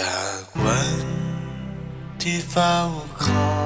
จากวันที่เฝ้าคอย